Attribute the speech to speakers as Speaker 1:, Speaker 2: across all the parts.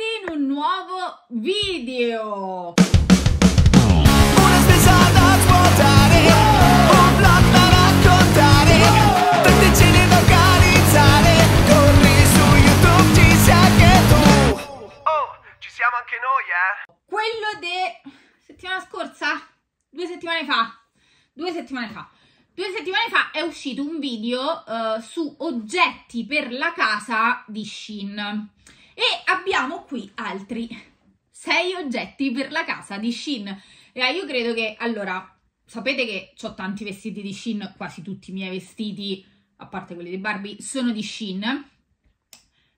Speaker 1: in un nuovo video!
Speaker 2: Una spesa da svuotare, un vlog da raccontare, tante cene da organizzare, corri su YouTube, ci sei anche tu. Oh, ci siamo anche noi, eh?
Speaker 1: Quello de... settimana scorsa? Due settimane fa? Due settimane fa. Due settimane fa è uscito un video eh, su oggetti per la casa di Shin e abbiamo qui altri sei oggetti per la casa di Shin. E io credo che, allora, sapete che ho tanti vestiti di Shin, quasi tutti i miei vestiti, a parte quelli di Barbie, sono di Shin,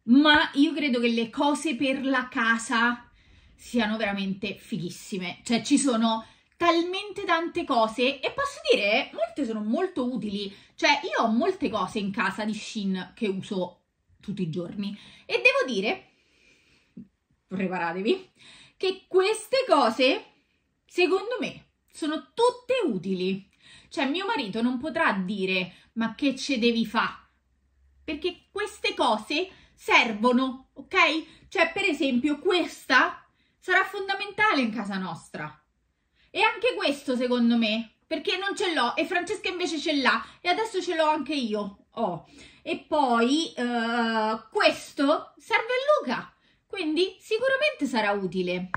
Speaker 1: ma io credo che le cose per la casa siano veramente fighissime. Cioè, ci sono talmente tante cose e posso dire, molte sono molto utili. Cioè, io ho molte cose in casa di Shin che uso tutti i giorni e devo dire, preparatevi, che queste cose, secondo me, sono tutte utili. Cioè, mio marito non potrà dire, ma che ce devi fare? Perché queste cose servono, ok? Cioè, per esempio, questa sarà fondamentale in casa nostra. E anche questo, secondo me, perché non ce l'ho e Francesca invece ce l'ha e adesso ce l'ho anche io. Oh. E poi uh, questo serve a Luca, quindi sicuramente sarà utile.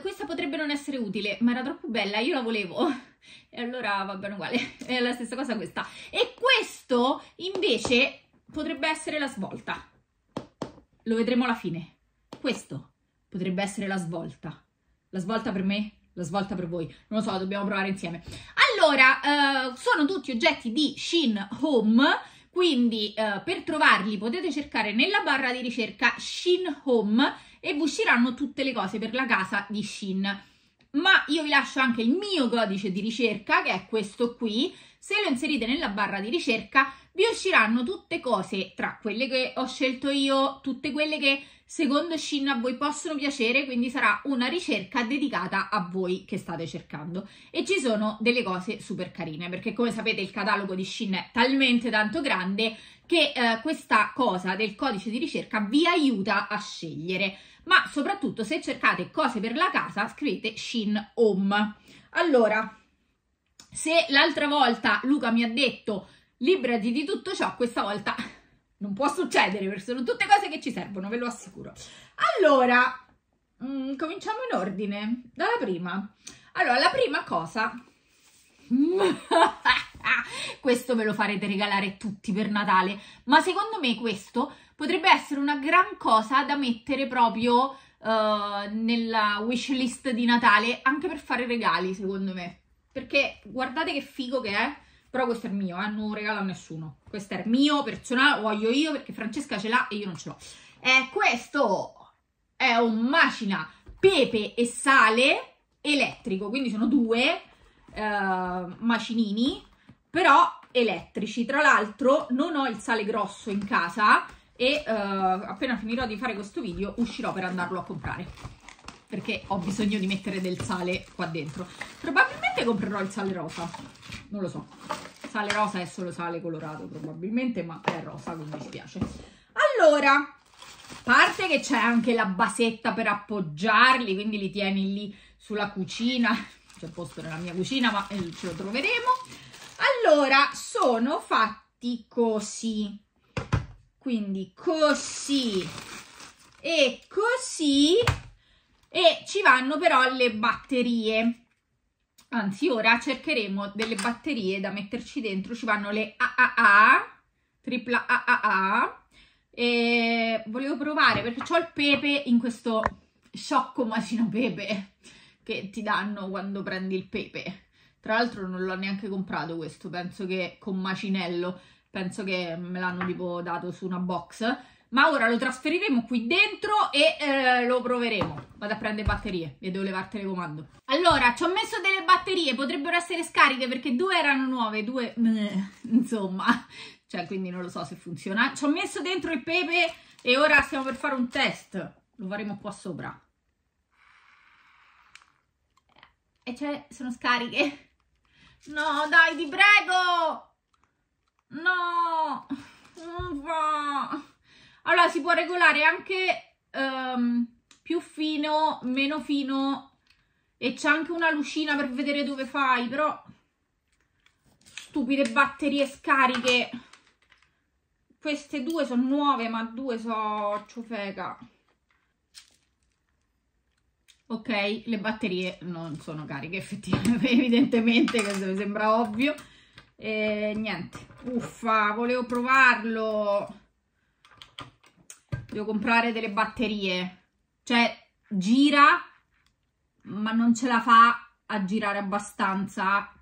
Speaker 1: Questa potrebbe non essere utile, ma era troppo bella, io la volevo. E allora va bene uguale, è la stessa cosa questa. E questo invece potrebbe essere la svolta. Lo vedremo alla fine. Questo potrebbe essere la svolta. La svolta per me, la svolta per voi. Non lo so, dobbiamo provare insieme. Allora, eh, sono tutti oggetti di Shin Home, quindi eh, per trovarli potete cercare nella barra di ricerca Shin Home e vi usciranno tutte le cose per la casa di Shin. Ma io vi lascio anche il mio codice di ricerca, che è questo qui. Se lo inserite nella barra di ricerca, vi usciranno tutte cose tra quelle che ho scelto io, tutte quelle che secondo Shin a voi possono piacere, quindi sarà una ricerca dedicata a voi che state cercando. E ci sono delle cose super carine, perché come sapete il catalogo di Shin è talmente tanto grande che eh, questa cosa del codice di ricerca vi aiuta a scegliere. Ma soprattutto se cercate cose per la casa, scrivete Shin Home. Allora, se l'altra volta Luca mi ha detto librati di tutto ciò, questa volta non può succedere perché sono tutte cose che ci servono, ve lo assicuro. Allora, mh, mm, cominciamo in ordine, dalla prima. Allora, la prima cosa... questo ve lo farete regalare tutti per Natale, ma secondo me questo potrebbe essere una gran cosa da mettere proprio uh, nella wish list di Natale, anche per fare regali, secondo me. Perché guardate che figo che è, però questo è mio, eh, non lo regalo a nessuno. Questo è mio, personale, lo voglio io perché Francesca ce l'ha e io non ce l'ho. Eh, questo è un macina pepe e sale elettrico, quindi sono due eh, macinini, però elettrici. Tra l'altro non ho il sale grosso in casa e eh, appena finirò di fare questo video uscirò per andarlo a comprare perché ho bisogno di mettere del sale qua dentro. Probabilmente comprerò il sale rosa, non lo so. Sale rosa è solo sale colorato probabilmente, ma è rosa, quindi mi spiace. Allora, parte che c'è anche la basetta per appoggiarli, quindi li tieni lì sulla cucina, c'è posto nella mia cucina, ma eh, ce lo troveremo. Allora, sono fatti così, quindi così e così e ci vanno però le batterie. Anzi ora cercheremo delle batterie da metterci dentro. Ci vanno le AAA tripla AAA e volevo provare perché ho il pepe in questo sciocco macino pepe che ti danno quando prendi il pepe. Tra l'altro non l'ho neanche comprato questo penso che con macinello. Penso che me l'hanno tipo dato su una box ma ora lo trasferiremo qui dentro e eh, lo proveremo. Vado a prendere batterie e devo levare il telecomando. Allora, ci ho messo delle batterie, potrebbero essere scariche perché due erano nuove, due... insomma, cioè quindi non lo so se funziona. Ci ho messo dentro il pepe e ora stiamo per fare un test. Lo faremo qua sopra. E cioè, sono scariche. No, dai, ti prego! No! Non va! Allora si può regolare anche ehm, più fino, meno fino e c'è anche una lucina per vedere dove fai, però stupide batterie scariche. Queste due sono nuove, ma due sono ciofeca. Ok, le batterie non sono cariche, effettivamente, evidentemente, questo mi sembra ovvio. E niente, uffa, volevo provarlo. Devo comprare delle batterie. Cioè, gira, ma non ce la fa a girare abbastanza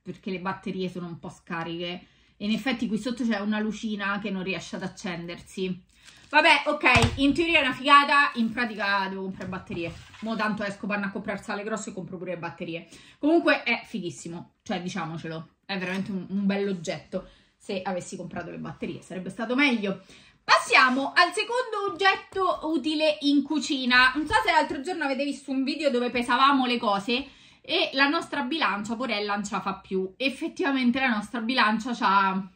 Speaker 1: perché le batterie sono un po' scariche. E in effetti qui sotto c'è una lucina che non riesce ad accendersi. Vabbè, ok, in teoria è una figata, in pratica devo comprare batterie. Mo tanto esco, vanno a comprare sale grosso e compro pure le batterie. Comunque è fighissimo, cioè diciamocelo, è veramente un, un bell'oggetto. Se avessi comprato le batterie sarebbe stato meglio. Passiamo al secondo oggetto utile in cucina. Non so se l'altro giorno avete visto un video dove pesavamo le cose e la nostra bilancia, Porella, non ce la fa più. Effettivamente la nostra bilancia ha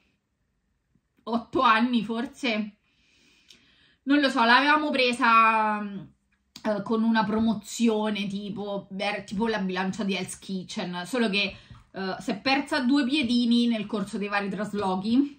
Speaker 1: 8 anni forse. Non lo so, l'avevamo presa eh, con una promozione tipo, tipo la bilancia di Hell's Kitchen, solo che eh, si è persa due piedini nel corso dei vari traslochi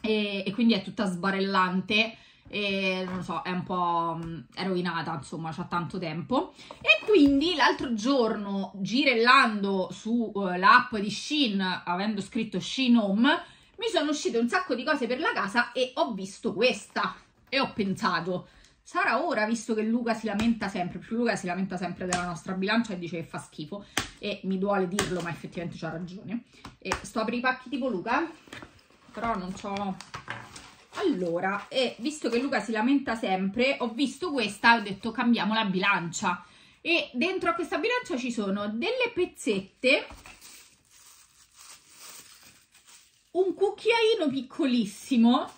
Speaker 1: e, e quindi è tutta sbarellante e non so, è un po' è rovinata, insomma, c'ha tanto tempo. E quindi l'altro giorno, girellando sull'app uh, di Shein, avendo scritto Shein Home, mi sono uscite un sacco di cose per la casa e ho visto questa. E ho pensato, sarà ora, visto che Luca si lamenta sempre, più Luca si lamenta sempre della nostra bilancia e dice che fa schifo. E mi duole dirlo, ma effettivamente c'ha ragione. E sto apri i pacchi tipo Luca però non so. Allora e visto che Luca si lamenta sempre ho visto questa ho detto cambiamo la bilancia e dentro a questa bilancia ci sono delle pezzette un cucchiaino piccolissimo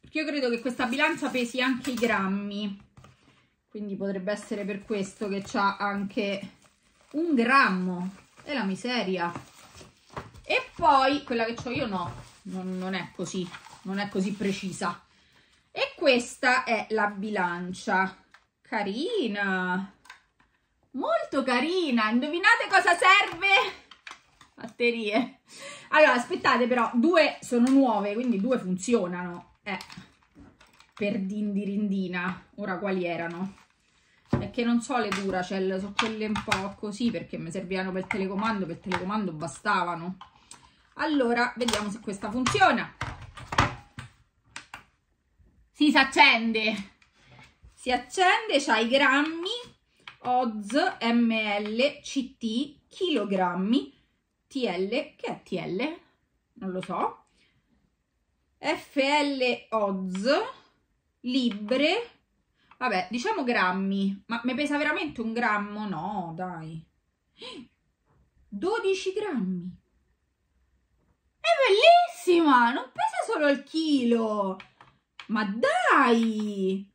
Speaker 1: perché io credo che questa bilancia pesi anche i grammi. Quindi potrebbe essere per questo che c'ha anche un grammo. È la miseria. E poi quella che ho io no non, non è così, non è così precisa. E questa è la bilancia. Carina, molto carina. Indovinate cosa serve? Batterie. Allora, aspettate però, due sono nuove, quindi due funzionano. Eh, per dindirindina. Ora quali erano? È che non so le Duracell, sono quelle un po' così perché mi servivano per il telecomando, per il telecomando bastavano. Allora, vediamo se questa funziona. Si, si accende. Si accende, c'ha i grammi, oz, ml, ct, chilogrammi, tl, che è tl? Non lo so. fl, oz, libre, vabbè, diciamo grammi, ma mi pesa veramente un grammo? No, dai. 12 grammi. Bellissima! Non pesa solo il chilo! Ma dai!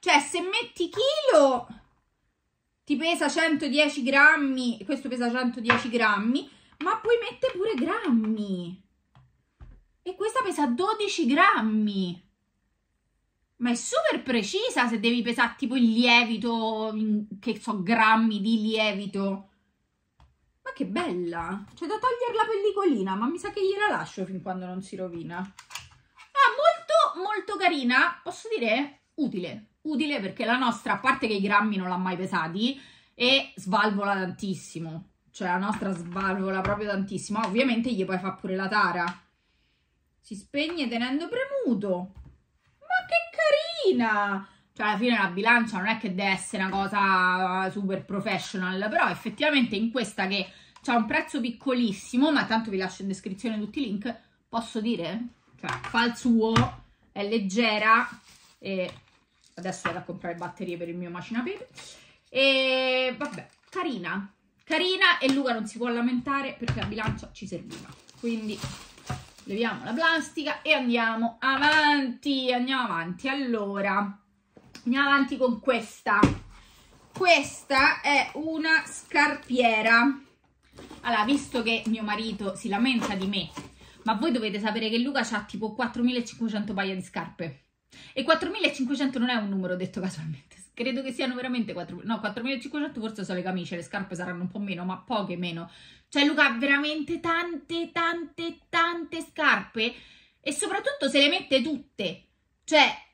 Speaker 1: Cioè, se metti chilo, ti pesa 110 grammi, questo pesa 110 grammi, ma puoi mettere pure grammi. E questa pesa 12 grammi. Ma è super precisa se devi pesare tipo il lievito, che so, grammi di lievito. Che bella! C'è da togliere la pellicolina, ma mi sa che gliela lascio fin quando non si rovina. Ah, molto, molto carina. Posso dire? Utile. Utile perché la nostra, a parte che i grammi non l'ha mai pesati, e svalvola tantissimo. Cioè la nostra svalvola proprio tantissimo. Ovviamente gli puoi fare pure la tara. Si spegne tenendo premuto. Ma che carina! Cioè, alla fine la bilancia non è che deve essere una cosa super professional, però effettivamente in questa che ha un prezzo piccolissimo, ma tanto vi lascio in descrizione tutti i link, posso dire? Cioè, fa il suo, è leggera e adesso vado a comprare batterie per il mio macina pepe. E vabbè, carina, carina e Luca non si può lamentare perché la bilancia ci serviva. Quindi leviamo la plastica e andiamo avanti, andiamo avanti. Allora, andiamo avanti con questa questa è una scarpiera allora visto che mio marito si lamenta di me ma voi dovete sapere che Luca ha tipo 4500 paia di scarpe E 4500 non è un numero detto casualmente, credo che siano veramente 4, no, 4500 forse sono le camicie, le scarpe saranno un po' meno, ma poche meno. Cioè Luca ha veramente tante, tante, tante scarpe e soprattutto se le mette tutte. Cioè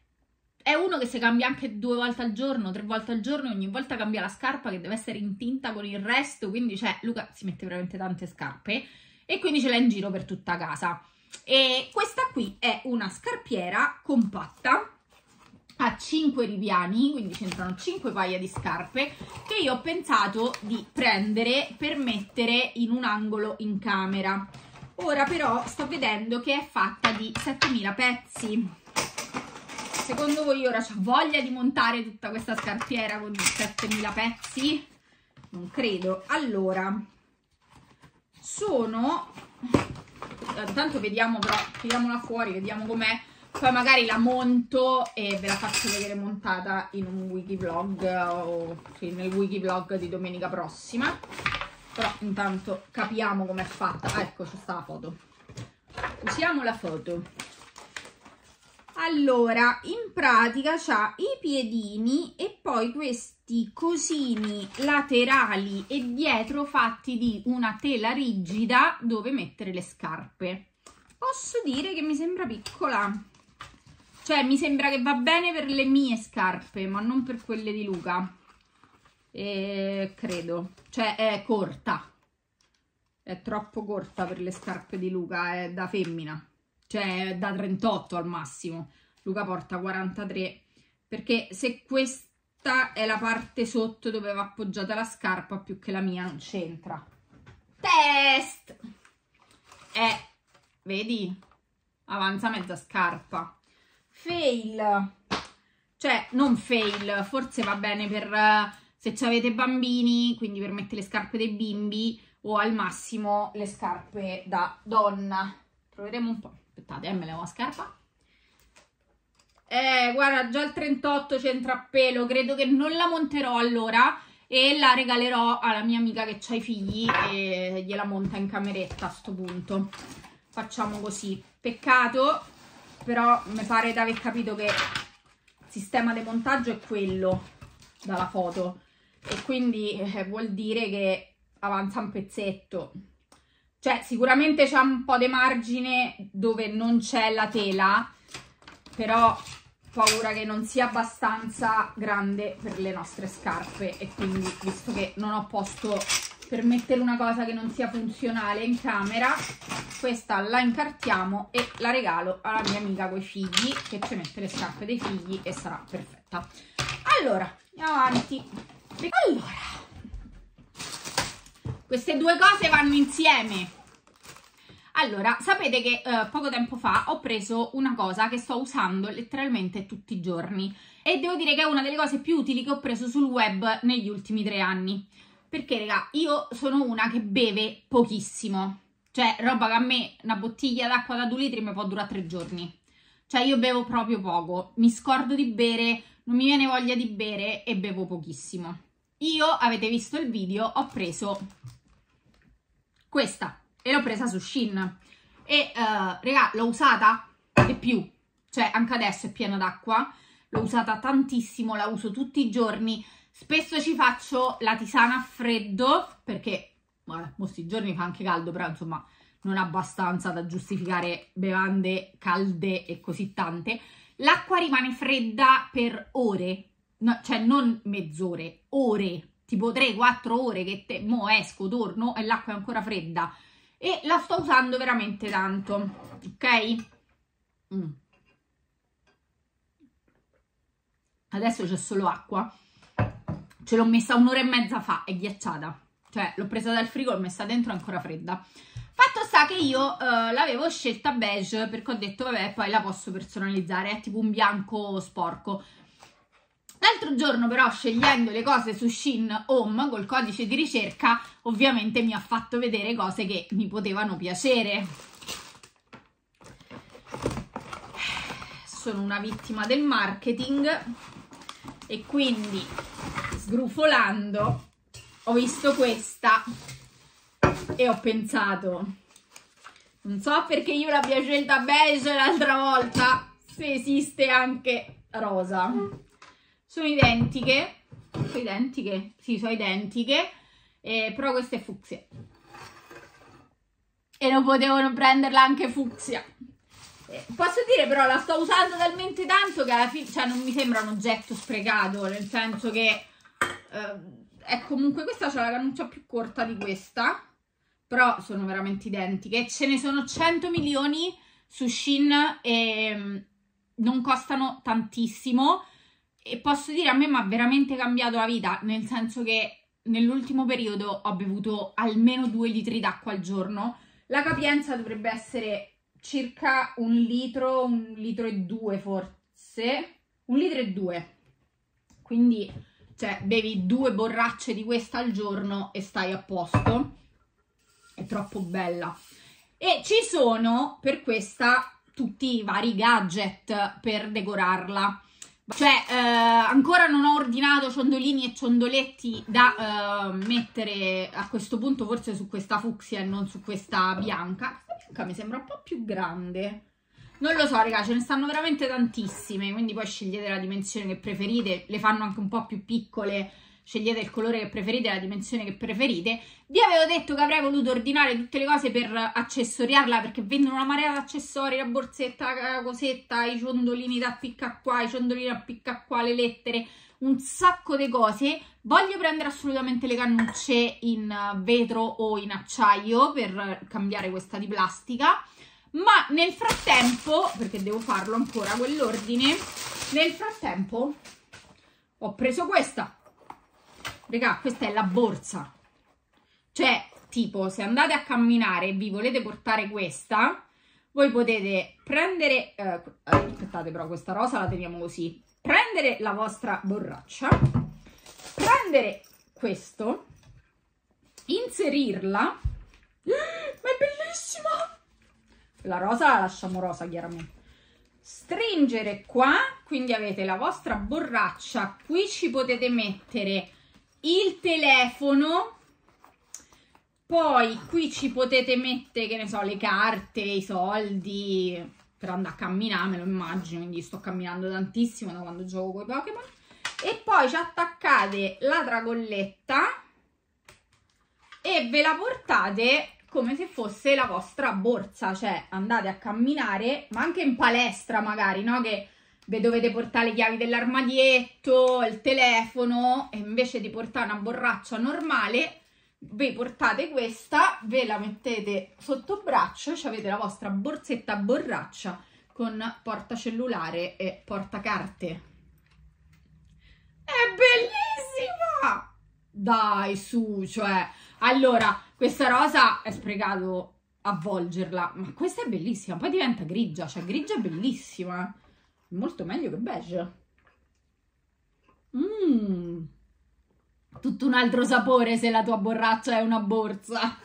Speaker 1: è uno che si cambia anche due volte al giorno, tre volte al giorno, ogni volta cambia la scarpa che deve essere in tinta con il resto, quindi cioè Luca si mette veramente tante scarpe e quindi ce l'ha in giro per tutta casa. E questa qui è una scarpiera compatta a 5 ripiani, quindi c'entrano 5 paia di scarpe che io ho pensato di prendere per mettere in un angolo in camera. Ora però sto vedendo che è fatta di 7000 pezzi. Secondo voi ora ho voglia di montare tutta questa scarpiera con 7000 pezzi? Non credo. Allora, sono... Intanto vediamo però, tiriamola fuori, vediamo com'è. Poi magari la monto e ve la faccio vedere montata in un wiki vlog o nel wiki vlog di domenica prossima. Però intanto capiamo com'è fatta. Ah, ecco c'è sta la foto. Usiamo la foto allora in pratica c'ha i piedini e poi questi cosini laterali e dietro fatti di una tela rigida dove mettere le scarpe posso dire che mi sembra piccola cioè, mi sembra che va bene per le mie scarpe, ma non per quelle di Luca. E credo. Cioè, è corta. È troppo corta per le scarpe di Luca, è da femmina. Cioè, da 38 al massimo. Luca porta 43. Perché se questa è la parte sotto dove va appoggiata la scarpa, più che la mia non c'entra. Test! Eh, vedi? Avanza mezza scarpa fail cioè non fail forse va bene per uh, se avete bambini quindi per mettere le scarpe dei bimbi o al massimo le scarpe da donna proveremo un po' aspettate eh, me levo la scarpa. Eh guarda già il 38 c'entra a pelo credo che non la monterò allora e la regalerò alla mia amica che ha i figli e gliela monta in cameretta a sto punto. Facciamo così. Peccato però mi pare di aver capito che il sistema di montaggio è quello dalla foto. E quindi eh, vuol dire che avanza un pezzetto cioè sicuramente c'è un po' di margine dove non c'è la tela però paura che non sia abbastanza grande per le nostre scarpe. E quindi visto che non ho posto per mettere una cosa che non sia funzionale in camera questa la incartiamo e la regalo alla mia amica con i figli che ci mette le scarpe dei figli e sarà perfetta. Allora andiamo avanti. Allora queste due cose vanno insieme allora, sapete che eh, poco tempo fa ho preso una cosa che sto usando letteralmente tutti i giorni e devo dire che è una delle cose più utili che ho preso sul web negli ultimi tre anni perché, raga, io sono una che beve pochissimo. Cioè, roba che a me una bottiglia d'acqua da 2 litri mi può durare tre giorni. Cioè, io bevo proprio poco. Mi scordo di bere, non mi viene voglia di bere e bevo pochissimo. Io, avete visto il video, ho preso questa e l'ho presa su Shin. E, uh, raga, l'ho usata di più. Cioè, anche adesso è piena d'acqua. L'ho usata tantissimo, la uso tutti i giorni Spesso ci faccio la tisana a freddo perché, vabbè, questi giorni fa anche caldo, però insomma non abbastanza da giustificare bevande calde e così tante. L'acqua rimane fredda per ore, no, cioè non mezz'ore, ore, tipo 3-4 ore che te, mo esco, torno e l'acqua è ancora fredda. E la sto usando veramente tanto, ok? Mm. Adesso c'è solo acqua Ce l'ho messa un'ora e mezza fa, è ghiacciata. Cioè, l'ho presa dal frigo, l'ho messa dentro, è ancora fredda. Fatto sta che io eh, l'avevo scelta beige perché ho detto, vabbè, poi la posso personalizzare, è tipo un bianco sporco. L'altro giorno però scegliendo le cose su Shin Home col codice di ricerca ovviamente mi ha fatto vedere cose che mi potevano piacere. Sono una vittima del marketing e quindi sgrufolando ho visto questa e ho pensato non so perché io l'abbia scelta beige l'altra volta se esiste anche rosa. Sono identiche, sono identiche, sì, sono identiche, eh, però questa è fucsia. E non potevano prenderla anche fucsia. Eh, Posso dire però la sto usando talmente tanto che alla fine cioè, non mi sembra un oggetto sprecato, nel senso che eh, è comunque questa c'è la cannuccia più corta di questa, però sono veramente identiche. Ce ne sono 100 milioni su Shin e mm, non costano tantissimo e posso dire a me mi ha veramente cambiato la vita, nel senso che nell'ultimo periodo ho bevuto almeno 2 litri d'acqua al giorno. La capienza dovrebbe essere circa un litro, un litro e due forse, un litro e due. Quindi, cioè, bevi due borracce di questa al giorno e stai a posto. È troppo bella. E ci sono per questa tutti i vari gadget per decorarla. Cioè, eh, ancora non ho ordinato ciondolini e ciondoletti da eh, mettere a questo punto forse su questa fucsia e non su questa bianca. Questa bianca mi sembra un po' più grande. Non lo so, raga, ce ne stanno veramente tantissime, quindi poi scegliete la dimensione che preferite, le fanno anche un po' più piccole, scegliete il colore che preferite, la dimensione che preferite. Vi avevo detto che avrei voluto ordinare tutte le cose per accessoriarla perché vendono una marea di accessori, la borsetta, la cosetta, i ciondolini da appicca qua, i ciondolini da appicca qua, le lettere, un sacco di cose. Voglio prendere assolutamente le cannucce in vetro o in acciaio per cambiare questa di plastica. Ma nel frattempo, perché devo farlo ancora quell'ordine, nel frattempo ho preso questa. Raga, questa è la borsa. Cioè, tipo, se andate a camminare e vi volete portare questa, voi potete prendere... eh, aspettate però, questa rosa la teniamo così. Prendere la vostra borraccia, prendere questo, inserirla... Ma è bellissima! La rosa la lasciamo rosa, chiaramente. Stringere qua, quindi avete la vostra borraccia. Qui ci potete mettere il telefono. Poi qui ci potete mettere, che ne so, le carte, i soldi per andare a camminare, me lo immagino, quindi sto camminando tantissimo da quando gioco con i Pokémon. E poi ci attaccate la tracolletta e ve la portate come se fosse la vostra borsa, cioè andate a camminare, ma anche in palestra magari, no? Che vi dovete portare le chiavi dell'armadietto, il telefono, e invece di portare una borraccia normale, vi portate questa, ve la mettete sotto braccio e avete la vostra borsetta borraccia con portacellulare e portacarte. È bellissima! Dai, su, cioè... Allora, questa rosa è sprecato avvolgerla, ma questa è bellissima, poi diventa grigia, cioè grigia è bellissima. Molto meglio che beige. Mmm. Tutto un altro sapore se la tua borraccia è una borsa.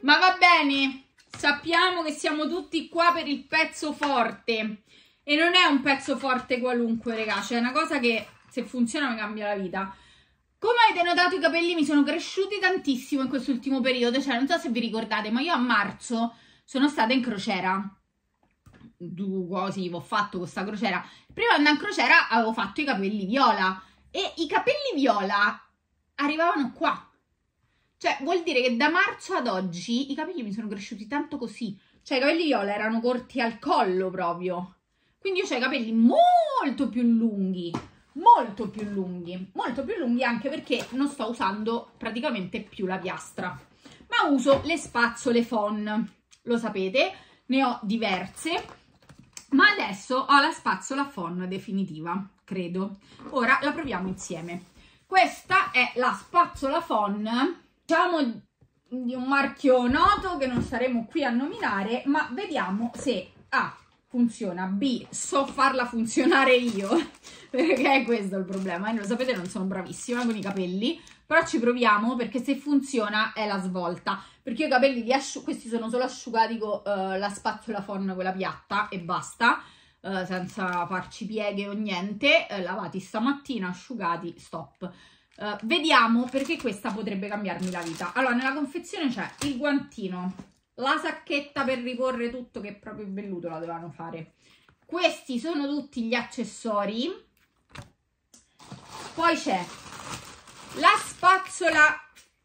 Speaker 1: Ma va bene, sappiamo che siamo tutti qua per il pezzo forte. E non è un pezzo forte qualunque, raga. Cioè, è una cosa che se funziona mi cambia la vita. Come avete notato, i capelli mi sono cresciuti tantissimo in quest'ultimo periodo. Cioè, non so se vi ricordate, ma io a marzo sono stata in crociera. Du, così, ho fatto questa crociera. Prima di andare in crociera avevo fatto i capelli viola. E i capelli viola arrivavano qua. Cioè, vuol dire che da marzo ad oggi i capelli mi sono cresciuti tanto così. Cioè, i capelli viola erano corti al collo proprio. Quindi io ho i capelli molto più lunghi. Molto più lunghi. Molto più lunghi anche perché non sto usando praticamente più la piastra. Ma uso le spazzole Fon. Lo sapete, ne ho diverse. Ma adesso ho la spazzola Fon definitiva, credo. Ora la proviamo insieme. Questa è la spazzola Fon, diciamo di un marchio noto che non saremo qui a nominare, ma vediamo se A funziona, B so farla funzionare io, perché è questo il problema. E lo sapete, non sono bravissima con i capelli, però ci proviamo perché se funziona è la svolta. Perché io i capelli li asciugo, questi sono solo asciugati con uh, la spazzola Fon, quella piatta, e basta. Uh, senza farci pieghe o niente, uh, lavati stamattina, asciugati, stop. Vediamo perché questa potrebbe cambiarmi la vita. Allora, nella confezione c'è il guantino, la sacchetta per riporre tutto, che proprio il velluto la dovevano fare. questi sono tutti gli accessori. Poi c'è la spazzola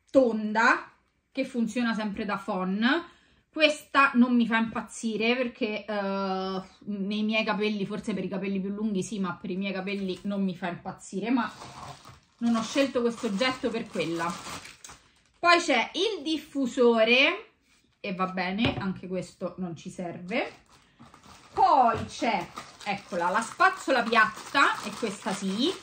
Speaker 1: tonda che funziona sempre da phon. Questa non mi fa impazzire perché uh, nei miei capelli, forse per i capelli più lunghi sì, ma per i miei capelli non mi fa impazzire, ma non ho scelto questo oggetto per quella. Poi c'è il diffusore e va bene, anche questo non ci serve. Poi c'è, eccola, la spazzola piatta e questa sì,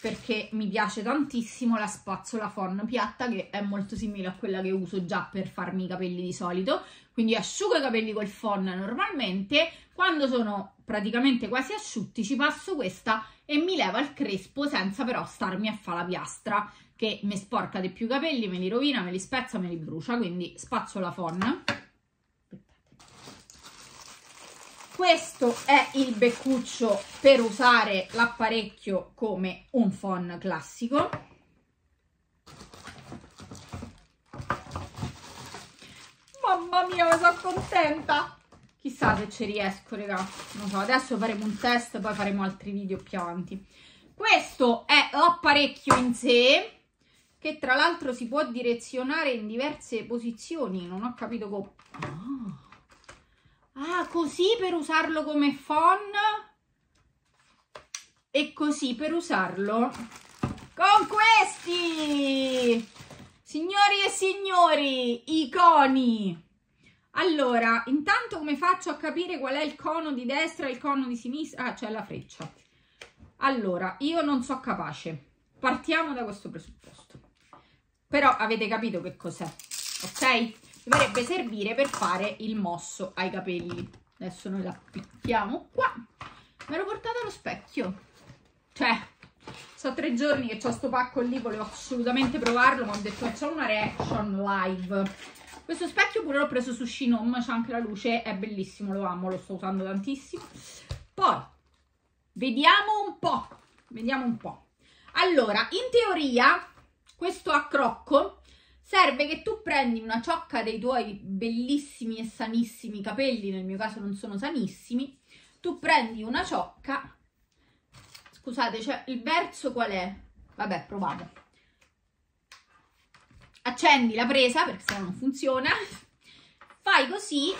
Speaker 1: perché mi piace tantissimo la spazzola Fon piatta che è molto simile a quella che uso già per farmi i capelli di solito. Quindi asciugo i capelli col Fon normalmente. Quando sono praticamente quasi asciutti ci passo questa e mi leva il crespo senza però starmi a fare la piastra che mi sporca di più i capelli, me li rovina, me li spezza, me li brucia quindi spazzola Fon questo è il beccuccio per usare l'apparecchio come un phon classico. Mamma mia mi sono contenta chissà se ci riesco raga. Non so adesso faremo un test poi faremo altri video più avanti. Questo è l'apparecchio in sé che tra l'altro si può direzionare in diverse posizioni non ho capito come ah Ah, così per usarlo come phon e così per usarlo con questi! Signori e signori, i coni! Allora, intanto come faccio a capire qual è il cono di destra e il cono di sinistra? Ah, c'è la freccia. Allora, io non so capace. Partiamo da questo presupposto. Però avete capito che cos'è, ok? dovrebbe servire per fare il mosso ai capelli. Adesso noi la picchiamo qua. Me l'ho portata allo specchio. Cioè, so tre giorni che ho sto pacco lì, volevo assolutamente provarlo, ma ho detto facciamo una reaction live. Questo specchio pure l'ho preso su Shinom, c'è anche la luce, è bellissimo, lo amo, lo sto usando tantissimo. Poi, vediamo un po', vediamo un po'. Allora, in teoria, questo accrocco serve che tu prendi una ciocca dei tuoi bellissimi e sanissimi capelli, nel mio caso non sono sanissimi, tu prendi una ciocca, scusate, cioè il verso qual è? Vabbè, proviamo. Accendi la presa, perché se no non funziona, fai così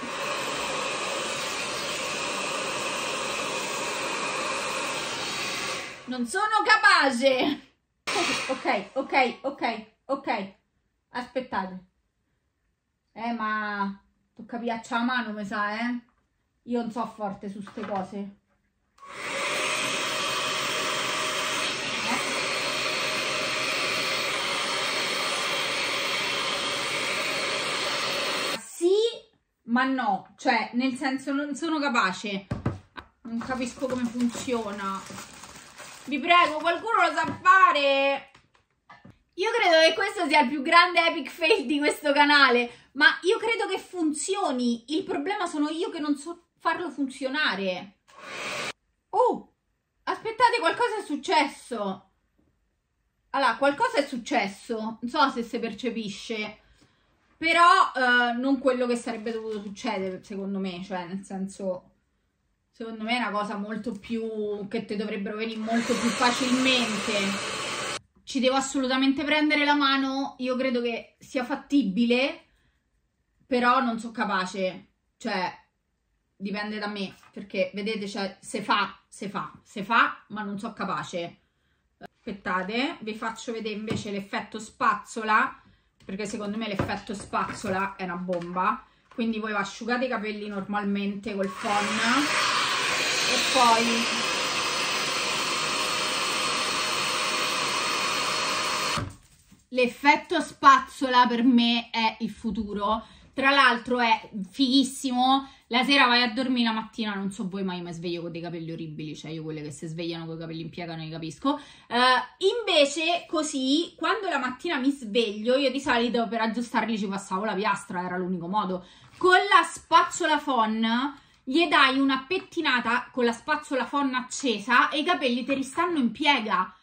Speaker 1: non sono capace ok ok ok ok Aspettate. Eh, ma tocca piaccia a mano, mi sa, eh? Io non so forte su queste cose. Eh? Sì, ma no. Cioè, nel senso, non sono capace. Non capisco come funziona. Vi prego, qualcuno lo sa fare? Io credo che questo sia il più grande epic fail di questo canale, ma io credo che funzioni. Il problema sono io che non so farlo funzionare. Oh, aspettate, qualcosa è successo. Allora, qualcosa è successo, non so se si percepisce, però eh, non quello che sarebbe dovuto succedere, secondo me, cioè nel senso, secondo me è una cosa molto più, che ti dovrebbero venire molto più facilmente ci devo assolutamente prendere la mano. Io credo che sia fattibile, però non sono capace. Cioè, dipende da me, perché vedete, cioè, se fa, se fa, se fa, ma non sono capace. Aspettate, vi faccio vedere invece l'effetto spazzola, perché secondo me l'effetto spazzola è una bomba. Quindi voi asciugate i capelli normalmente col phon e poi L'effetto spazzola per me è il futuro. Tra l'altro è fighissimo. La sera vai a dormire, la mattina non so voi, ma io mi sveglio con dei capelli orribili. Cioè, io quelle che si svegliano con i capelli in piega non li capisco. Uh, invece, così, quando la mattina mi sveglio, io di solito per aggiustarli ci passavo la piastra, era l'unico modo. Con la spazzola phon gli dai una pettinata con la spazzola phon accesa e i capelli te li stanno in piega.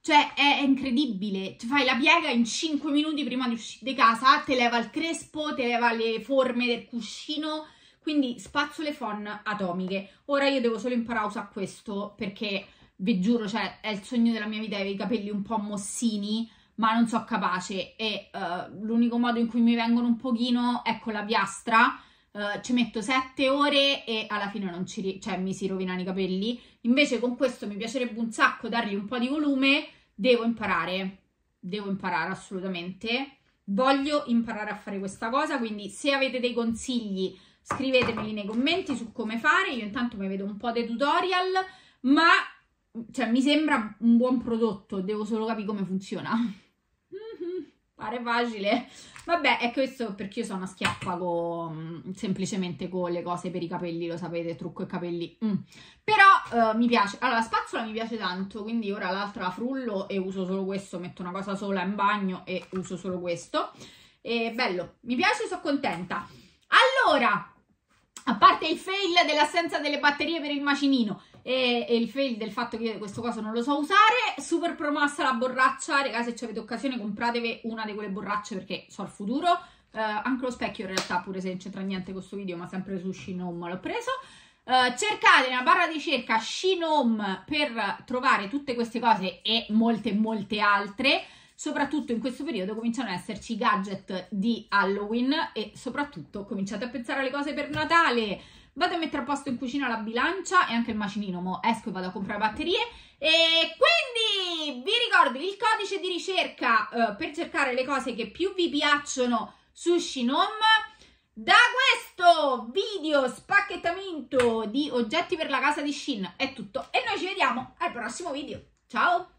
Speaker 1: Cioè, è, incredibile. Ti fai la piega in 5 minuti prima di uscire di casa, te leva il crespo, te leva le forme del cuscino. quindi spazzole phon atomiche. Ora io devo solo imparare a usare questo perché vi giuro, cioè, è il sogno della mia vita avere i capelli un po' mossini, ma non so capace e uh, l'unico modo in cui mi vengono un pochino è con la piastra. Uh, ci metto 7 ore e alla fine non ci, cioè, mi si rovinano i capelli. Invece con questo mi piacerebbe un sacco dargli un po' di volume. Devo imparare, devo imparare assolutamente. Voglio imparare a fare questa cosa, quindi se avete dei consigli scrivetemeli nei commenti su come fare. Io intanto mi vedo un po' dei tutorial, ma cioè, mi sembra un buon prodotto, devo solo capire come funziona. Pare facile. Vabbè, è questo perché io sono una schiappa con, semplicemente con le cose per i capelli, lo sapete, trucco e capelli. Mm. Però uh, mi piace. Allora, la spazzola mi piace tanto, quindi ora l'altra la frullo e uso solo questo, metto una cosa sola in bagno e uso solo questo. E bello, mi piace, sono contenta. Allora, a parte il fail dell'assenza delle batterie per il macinino e, e, il fail del fatto che questo coso non lo so usare, super promossa la borraccia, ragazzi se avete occasione compratevi una di quelle borracce perché so il futuro, uh, anche lo specchio in realtà pure se non c'entra niente questo video ma sempre su Shinome l'ho preso. Uh, cercate nella barra di ricerca Shinome per trovare tutte queste cose e molte molte altre soprattutto in questo periodo cominciano ad esserci gadget di Halloween e soprattutto cominciate a pensare alle cose per Natale. Vado a mettere a posto in cucina la bilancia e anche il macinino, mo esco e vado a comprare batterie. E quindi vi ricordo il codice di ricerca uh, per cercare le cose che più vi piacciono su Shinome. Da questo video spacchettamento di oggetti per la casa di Shin è tutto e noi ci vediamo al prossimo video. Ciao!